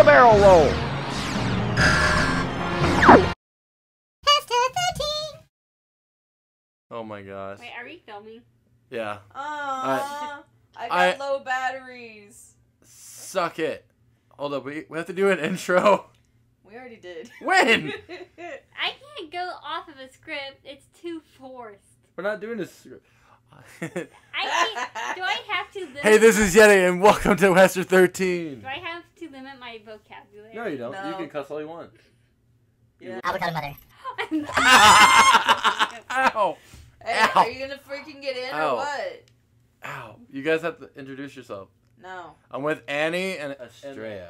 a barrel roll. Oh my gosh. Wait, are we filming? Yeah. Aww. I got I- low batteries. Suck it. Hold up. We, we have to do an intro. We already did. When? I can't go off of a script. It's too forced. We're not doing this. I can't. do I have to limit? hey, this is Yeti, and welcome to Hester 13. Do I have to limit my vocabulary? No, you don't. You can cuss all you want. Yeah. Avocado mother. Ow! Hey, Ow. are you gonna freaking get in Ow. or what? Ow! You guys have to introduce yourself. No. I'm with Annie and Astraea.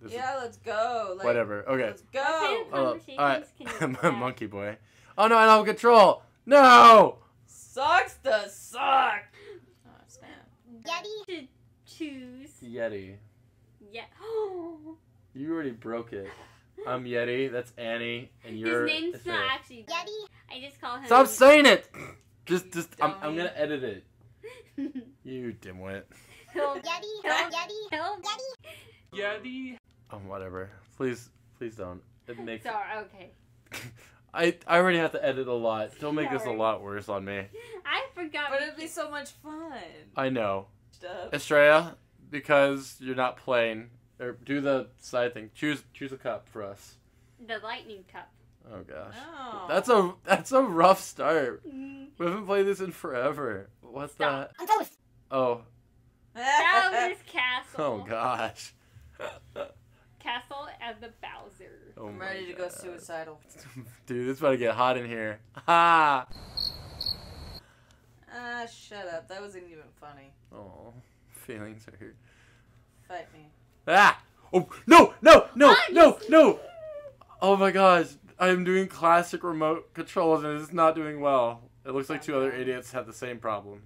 This is- Yeah, let's go. Like, whatever. Okay. Let's go. Okay. Oh, Conversations all right. can you have? Monkey boy. Oh no, I don't have control. No. Sucks to suck. Oh snap. Yeti. To choose. Yeti. Yeah. You already broke it. I'm Yeti. That's Annie, and you're. His name's Astraea. not actually. Yeti. I just call him. Stop saying it. Just, just. I'm, I'm gonna edit it. You dimwit. He'll- Yeti. he'll- Yeti. he'll- Yeti. Oh, whatever. Please, please don't. It makes. Sorry. Okay. I I already have to edit a lot. Don't make this a lot worse on me. I forgot. But it'd be so much fun. I know. Stuff. Astraea, because you're not playing, or do the side thing. Choose choose a cup for us. the lightning cup. Oh gosh. Oh. That's a that's a rough start. Mm. We haven't played this in forever. What's Stop. I'm toast. that? Oh. That was castle. Oh gosh. Castle and the Bowser. Oh I'm my ready to go suicidal. Dude, it's about to get hot in here. Ha! Ah, shut up. That wasn't even funny. Oh, feelings are hurt. Fight me. Ah! Oh no! No! No! Ah, No! No! Oh my gosh! I am doing classic remote controls and it's not doing well. It looks like two other idiots have the same problem.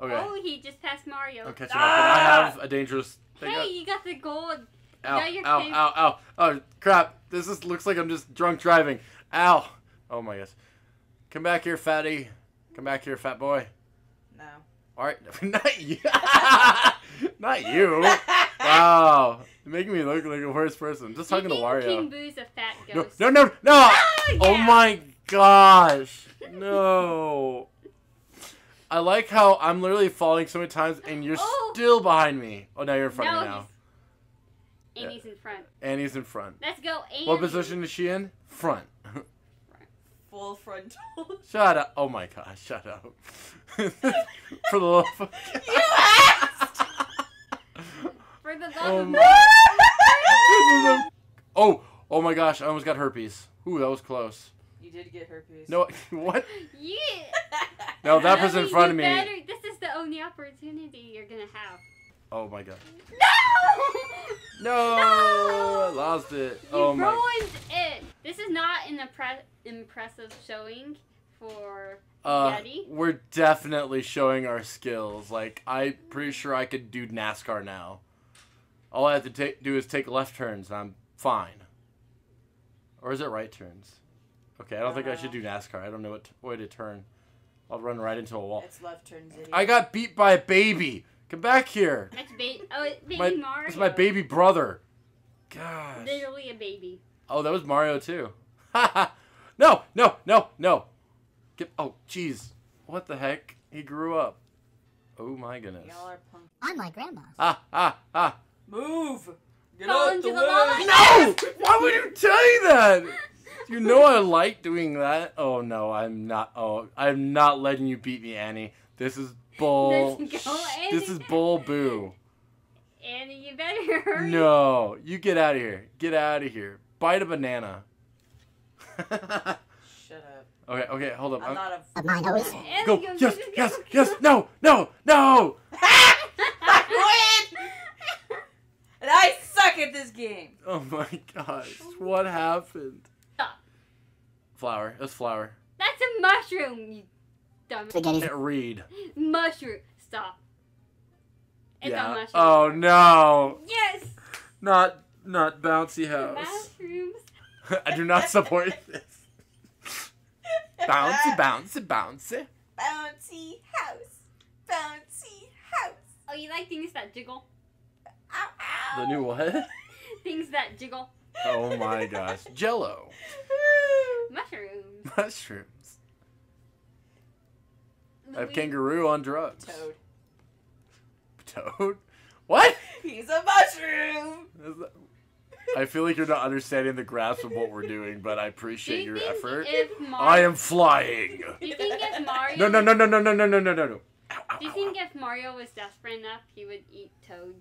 Okay. Oh, he just passed Mario. I'm catching up, I Ah! have a dangerous. thing. Hey, you got the gold. Ow, your ow, ow, ow, Oh, crap. This is, looks like I'm just drunk driving. Ow. Oh my gosh. Come back here, fatty. Come back here, fat boy. No. Alright. Not you. Not you. Wow. You're making me look like a worse person. Just talking to think King Boo's a fat No, ghost? no, no, no. Ah, Oh yeah. my gosh. No. I like how I'm literally falling so many times and you're Oh. still behind me. Oh, now you're in front no, of me now. He's... Annie's in front. Annie's in front. Let's go, Annie. What position is she in? Front. Full frontal. shut up. Oh my gosh, shut up. For the love of you asked! For the love Oh of my- This Oh, oh my gosh, I almost got herpes. Ooh, that was close. you did get herpes. No, what? Yeah. No, that Ellie, person in front of me. better- This is the only opportunity you're gonna have. Oh my god. No! No, I lost it. You Oh my. ruined it. This is not an impre- impressive showing for Uh, Yeti. we're definitely showing our skills. Like, I'm pretty sure I could do NASCAR now. All I have to take, do is take left turns, and I'm fine. Or is it right turns? Okay, I don't think I should do NASCAR. I don't know what t- way to turn. I'll run right into a wall. It's left turns, idiot. I got beat by a baby. Come back here. That's ba- oh, it's baby My, Mario. it's my baby brother. Gosh. Literally a baby. Oh, that was Mario too. no, no, no, no. Get. Oh, jeez. What the heck? He grew up. Oh my goodness. Y'all are punk. I'm my grandma. Ah, ah, ah. Move! Get Fall out into the the way! lava. No! Why would you tell me that? You know I like doing that. Oh no, I'm not. Oh, I'm not letting you beat me, Annie. This is bull. This is bull boo. Annie, you better hurry. No, you get out of here. Get out of here. Bite a banana. Shut up. okay, okay, hold up. I'm I'm- not a. Of my nose. Annie, Go. go, Yes, go, go, yes, yes. No, no, no. I win! and I suck at this game! Oh my gosh. What happened? Stop. Flower. It's flower. That's a mushroom, you dumb Spaghetti. Can't read. mushroom. Stop. It's a yeah. mushroom. Oh no. Yes. Not not bouncy house. Mushrooms. I do not support this. Bouncy, bouncy, bouncy. Bouncy house. Bouncy house. Oh, you like things that jiggle? Ow, ow. The new what? Things that jiggle. Oh my gosh. Jello. Mushrooms. Mushrooms. I have kangaroo on drugs. Toad. Toad? What? He's a mushroom. Is that- I feel like you're not understanding the grasp of what we're doing, but I appreciate you your effort. if Mario, I am flying. Do you think if Mario? No, no, no, no, no, no, no, no, no, no, no. Ow, ow, Do you think if Mario was desperate enough, he would eat Toad?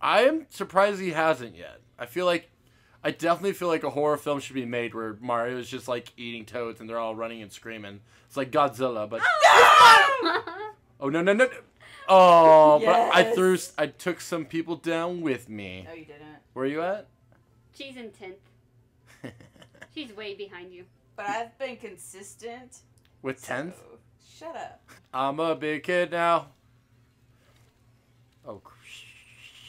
I am surprised he hasn't yet. I feel like, I definitely feel like a horror film should be made where Mario is just like eating toads and they're all running and screaming. It's like Godzilla, but oh no, no, no. no. Oh, but I threw, I took some people down with me. No, you didn't. Where are you at? She's in tenth. She's way behind you. But I've been consistent. with tenth. so Shut up. I'm a big kid now. Oh.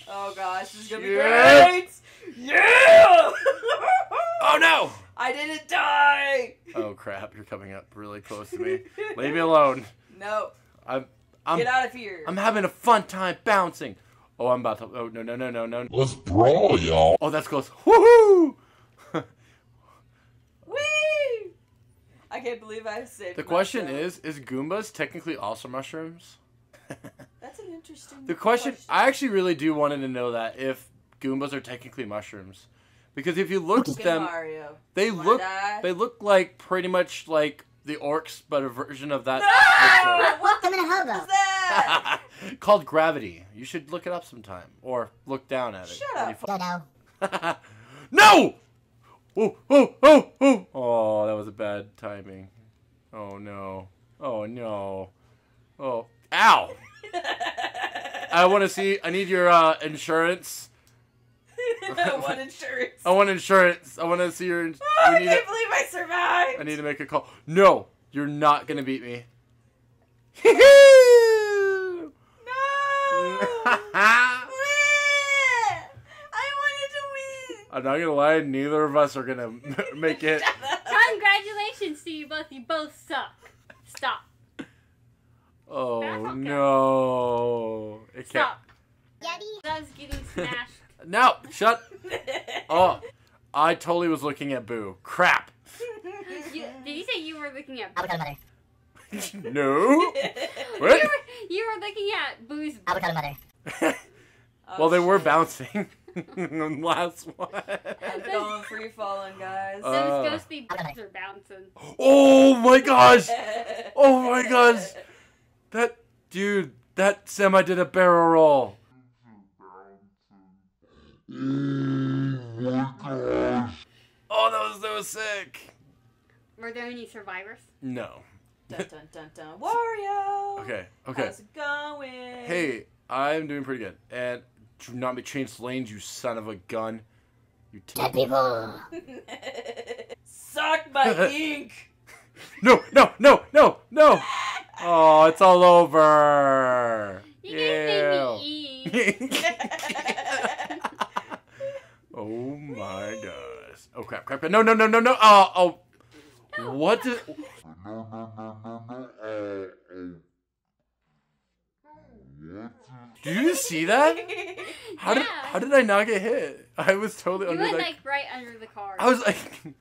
Oh gosh, this is gonna be great. Yeah. Oh no! I didn't die. Oh crap! You're coming up really close to me. Leave me alone. No. I'm I'm Get out of here. I'm having a fun time bouncing. Oh, I'm about to. Oh no no no no no. Let's brawl, y'all. Oh, that's close. Woohoo! Whee! I can't believe I saved the question myself. is: Is Goombas technically also mushrooms? That's an interesting. The question, I actually really do want to know that if Goombas are technically mushrooms, because if you look at them, Mario. they You wanna look die? they look like pretty much like the orcs, but a version of that. No! What I'm in a is that? Called gravity. You should look it up sometime or look down at it. Shut up. you Don't know. fall- no! Oh, oh, oh, oh! Oh, that was a bad timing. Oh no. Oh no. Oh, ow! I want to see. I need your uh, insurance. what insurance? I want insurance. I want to see your. ins- Oh, I need can't to- believe I survived. I need to make a call. No, you're not gonna beat me. No. I'm wanted to win. I'm not gonna lie. Neither of us are gonna make it. Congratulations to you both. You both suck. Stop. Oh okay. no! It can't. Stop. Yeti. That was getting smashed. No, shut. Oh, I totally was looking at Boo. Crap. You, did you say you were looking at? Avocado mother. no. You What? were, you were looking at Boo's. Avocado mother. well, they were shit. bouncing. Last one. I'm going free falling, guys. Uh, Those ghostly Okay. boos are bouncing. Oh my gosh! Oh my gosh! That dude, that semi did a barrel roll. Mm, oh, that was so sick. Were there any survivors? No. Dun dun dun dun. Wario. Okay. Okay. How's it going? Hey, I'm doing pretty good. And do not be changed lanes, you son of a gun. You Dead t- people. Suck my ink. No, no, no, no, no. Oh, it's all over. You guys made me eat. Oh my gosh. Oh crap, crap, crap. No, no, no, no, no. Oh, oh. What did Did you see that? How did how did I not get hit? I was totally You under went that. like right under the car. I was like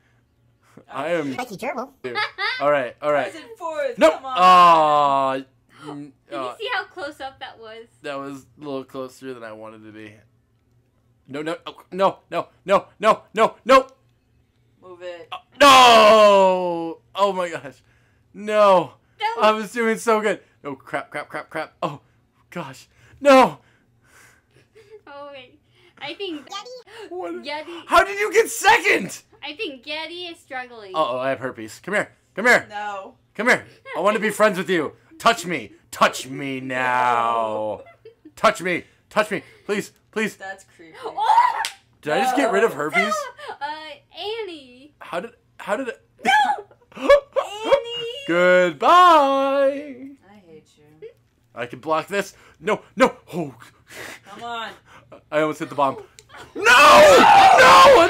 I am Mikey Gerbil. All right, all right. Rise and forth. No. Come on. Aw, mm, Did uh, you see how close up that was? that was a little closer than I wanted to be. No, no, oh, no, no, no, no, no, no, Move it. no! Oh my gosh, no! No. I was doing so good. Oh crap, crap, crap, crap. Oh gosh, no! oh wait. I think What? Yeti. How did you get second? I think Yeti is struggling. Uh oh, I have herpes. Come here, come here, No. come here. I want to be friends with you. Touch me, touch me now. Touch me, touch me, please, please. That's creepy. Oh! Did I just get rid of No. herpes? Uh, Annie. How did how did it? Annie. Goodbye. I hate you. I can block this. No, no. Oh, Come on. I almost hit the bomb. No! No!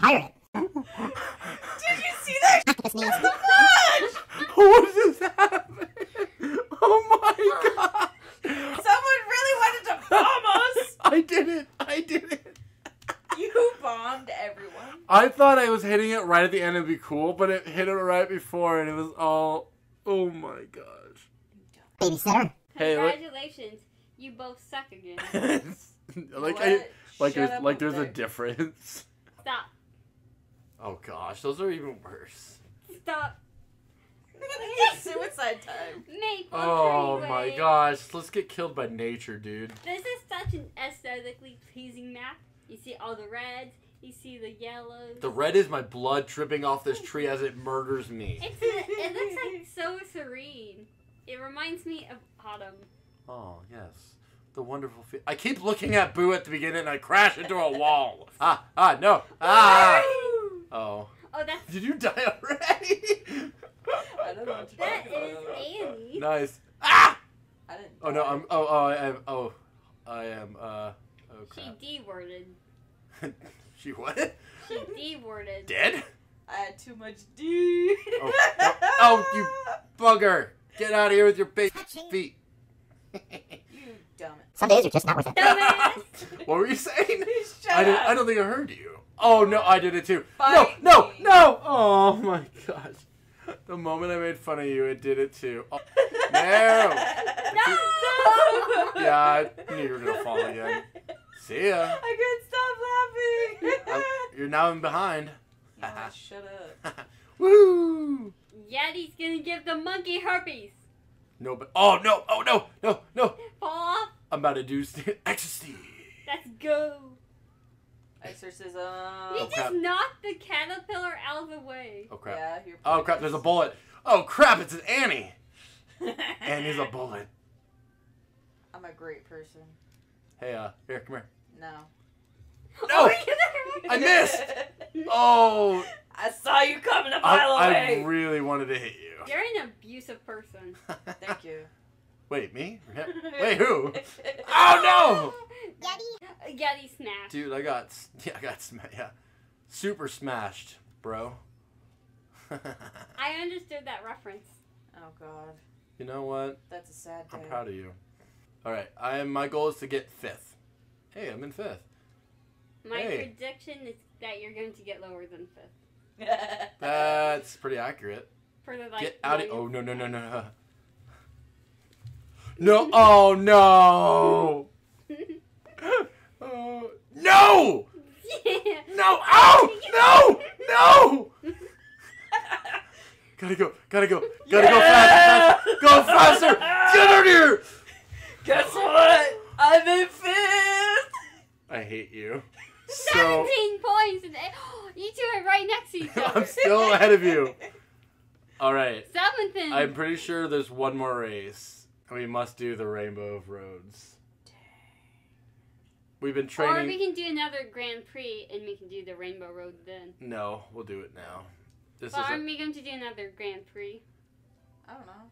Pirate. Did you see that? Octopus sneeze. what just happened? Oh my god! Someone really wanted to bomb us. I did it. I did it. You bombed everyone. I thought I was hitting it right at the end It'd be cool, but it hit it right before and it was all. Oh my gosh. Babysitter. Hey, look- Congratulations, you both suck again. like What? I, like Shut there's like over there's a difference. Stop. Oh gosh, those are even worse. Stop. Suicide time. Maple Oh Treeway. my gosh, let's get killed by nature, dude. This is such an aesthetically pleasing map. You see all the reds, you see the yellows. The red is my blood dripping off this tree as it murders me. It's it looks like so serene. It reminds me of autumn. Oh yes, the wonderful. Fe- I keep looking at Boo at the beginning and I crash into a wall. Ah ah no ah. Oh, Oh, that's did you die already? I don't know what you're that talking is. Annie. nice. Ah. I didn't. Oh no. I'm. Oh oh I am. Oh, I am. Uh. Oh She. D-worded. she what? She D-worded. Dead? I had too much D. Oh, no. Oh, you Bugger! Get out of here with your big feet. You dumb. Some days are just not worth it. Dumbass. what were you saying? Shut I, didn't, up. I don't think I heard you. Oh no, I did it too. Fight no, no, me. no! Oh my gosh. The moment I made fun of you, it did it too. Oh, no! No! Yeah, I knew you were gonna fall again. See ya. I couldn't stop laughing. Uh, you're now in behind. Yeah, shut up. Woo! Yeti's gonna give the monkey herpes. No, but oh no, oh no, no, no! Fall off. I'm about to do st- ecstasy. Let's go. Exorcism. You Oh, just crap. knocked the caterpillar out of the way. Oh crap! Yeah, you're Oh crap! There's a bullet. Oh crap! It's an Annie. Annie's a bullet. I'm a great person. Hey, uh, here, come here. No. No! I missed! Oh, I saw you coming a I, mile I away. really wanted to hit you. You're an abusive person. Thank you. Wait, me? Wait, who? Oh Yeti. Yeti smash. no! Dude, I got yeah, I got sma- yeah, super smashed, bro. I understood that reference. Oh God, you know what? that's a sad day. I'm proud of you. All right, I am. My goal is to get fifth. Hey, I'm in fifth. My Hey. prediction is that you're going to get lower than fifth. That's pretty accurate. For the like. Get out of. Oh no no no no. No! Oh no! Oh no! yeah. No! Oh no! No! Gotta go! Gotta go! Gotta go Yeah! faster! faster. Go faster! Get out of here! Guess what? I'm in fifth. I hate you. So 17 points. And, you two are right next to each other. I'm still ahead of you. All right. Seventh. I'm pretty sure there's one more race, we must do the Rainbow of Roads. We've been training. Or we can do another Grand Prix and we can do the Rainbow Road then. No, we'll do it now. This But is a- aren't we going to do another Grand Prix? I don't know.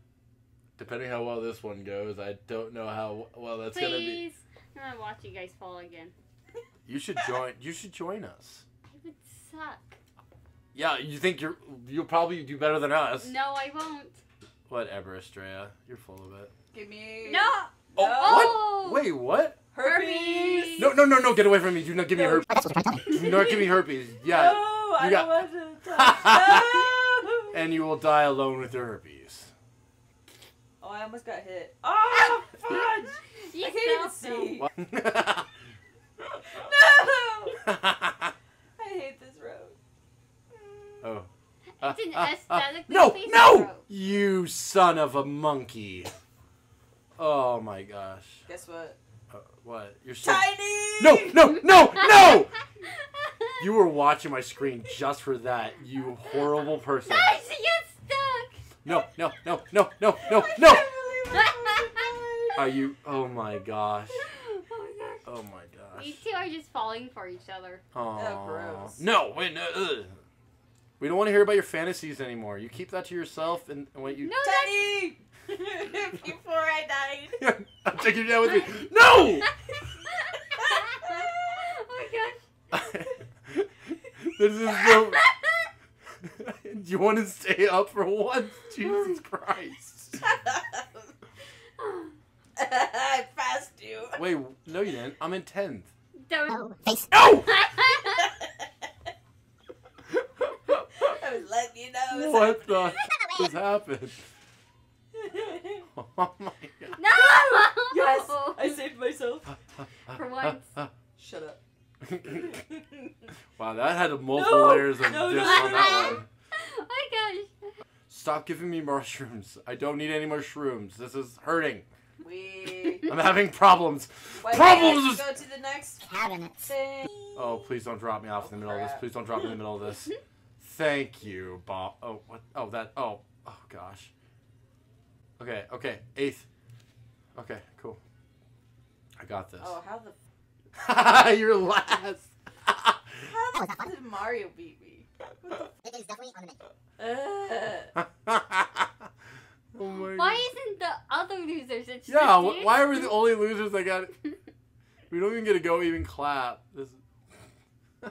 depending how well this one goes. I don't know how well that's gonna be. Please. I'm gonna watch you guys fall again. You should join. You should join us. It would suck. Yeah, you think you're you'll probably do better than us. No, I won't. Whatever, Astraea. You're full of it. Give me No. Oh, Oh! what? Wait, what? herpes. No, no, no, no! Get away from me! Do not give me No. herpes. That's what you're trying to tell me. Do not give me herpes. Yeah, No, I you don't got- want to touch. no. and you will die alone with your herpes. Oh, I almost got hit. Oh, fudge! You I can't even see. What? No! I hate this road. oh. It's an ah, ah. aesthetically No, no! road. You son of a monkey. Oh my gosh. Guess what? Uh, what? You're so. Tiny! No, no, no, no! You were watching my screen just for that, you horrible person. Guys, you get stuck. No, no, no, no, no, no, no! stuck. Are you? Oh my gosh. oh my gosh. Oh my These two are just falling for each other. Aw. gross. No, wait, no. Ugh. We don't want to hear about your fantasies anymore. You keep that to yourself and, and what you. No, that's Tiny! Before I died. I'm taking you down with me. No! oh my gosh. this is so. Do you want to stay up for once? Jesus Christ. I passed you. Wait, no, you didn't. I'm in tenth. Don't. Oh, face. Oh! I was letting you know. it was what the happening. has happened? Oh my god. no! yes, I saved myself. For once. Shut up. wow, that had multiple No, layers of no, diss no, on that one. oh my gosh. Stop giving me mushrooms. I don't need any more shrooms. This is hurting. We. I'm having problems. Why Problems! go to the next Cabinets. thing. Oh, please don't drop me off oh, in the Oh, middle of this. Please don't drop me in the middle of this. Thank you, Bob. Oh, what? Oh, that. Oh, oh gosh. Okay, okay. Eighth. Okay, cool. I got this. Oh, how the You're last. how was not did Mario beat me? It is definitely on the menu. Uh, oh my Why god. isn't the other losers? It's Yeah, wh- why are we the only losers that got We don't even get to go even clap. This is... oh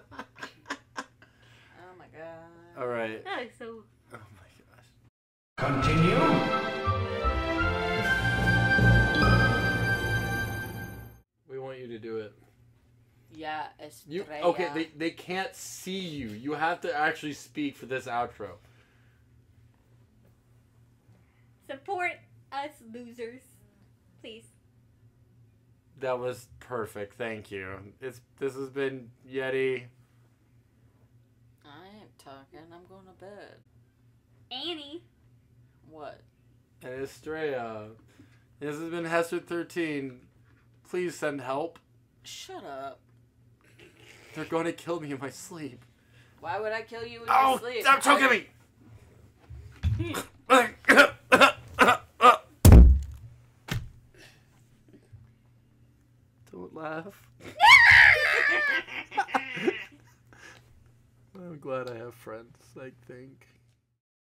my god. Alright. That is so. Oh my gosh. Continue. Yeah, You okay? They they can't see you. You have to actually speak for this outro. Support us losers. Please. That was perfect. Thank you. It's this has been Yeti. I ain't talking. I'm going to bed. Annie. What? and Astraea. This has been Hester thirteen. Please send help. Shut up. They're going to kill me in my sleep. Why would I kill you in Oh, your sleep? stop choking me! Don't laugh. I'm glad I have friends, I think.